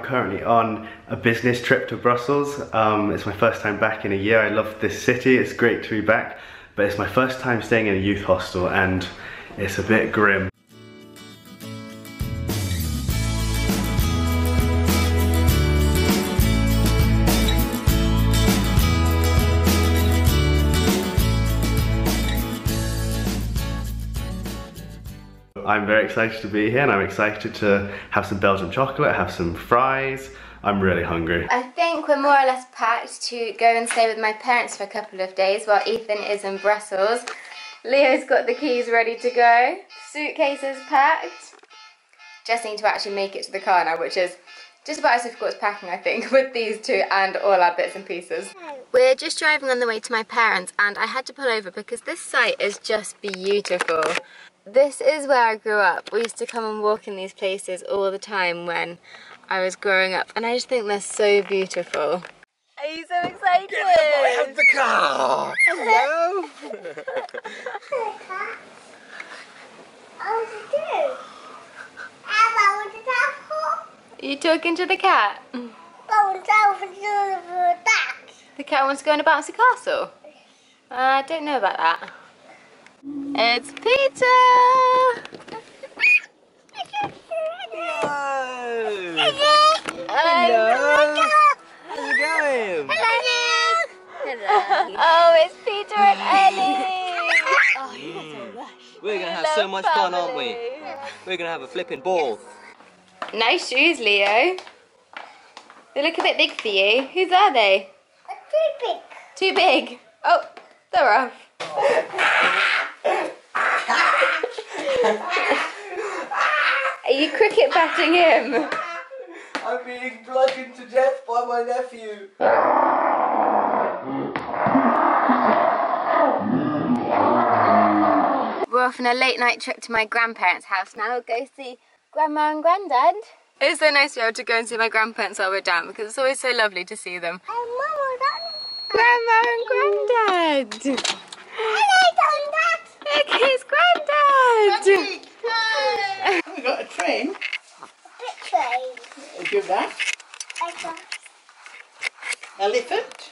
Currently on a business trip to Brussels. Um, it's my first time back in a year. I love this city. It's great to be back, but it's my first time staying in a youth hostel and it's a bit grim. I'm very excited to be here and I'm excited to have some Belgian chocolate, have some fries. I'm really hungry. I think we're more or less packed to go and stay with my parents for a couple of days while Ethan is in Brussels. Leo's got the keys ready to go. Suitcase is packed. Just need to actually make it to the car now, which is just about as difficult as packing, I think, with these two and all our bits and pieces. We're just driving on the way to my parents and I had to pull over because this site is just beautiful. This is where I grew up. We used to come and walk in these places all the time when I was growing up and I just think they're so beautiful. Are you so excited? Get out of the car! Hello! Are you talking to the cat? The cat wants to go in a bouncy castle? Uh, I don't know about that. It's Peter! Hello! Hello! How's it going? Oh, it's Peter and mm. Ellie! Mm. We're gonna have so much fun, aren't we? We're gonna have a flipping ball. Nice shoes, Leo. They look a bit big for you. Whose are they? Too big. Oh, they're off. Are you cricket batting him? I'm being bludgeoned to death by my nephew. We're off on a late night trip to my grandparents' house now. We'll go see Grandma and Granddad. It's so nice to be able to go and see my grandparents while we're down because it's always so lovely to see them. Grandma and Granddad! Look, it's Granddad! Have we got a train? A giraffe? Elephant?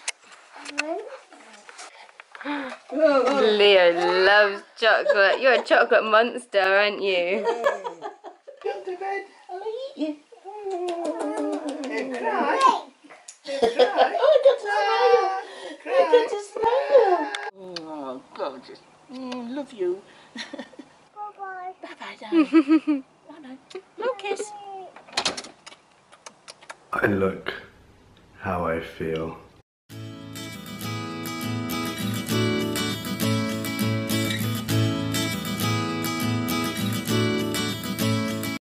Leo loves chocolate. You're a chocolate monster, aren't you? Come to bed. I'll eat you. And cry. And cry. Oh, I got a smile. Oh, gorgeous. Mm, love you. Bye-bye. Bye-bye, darling. Bye-bye. No kiss. And look how I feel.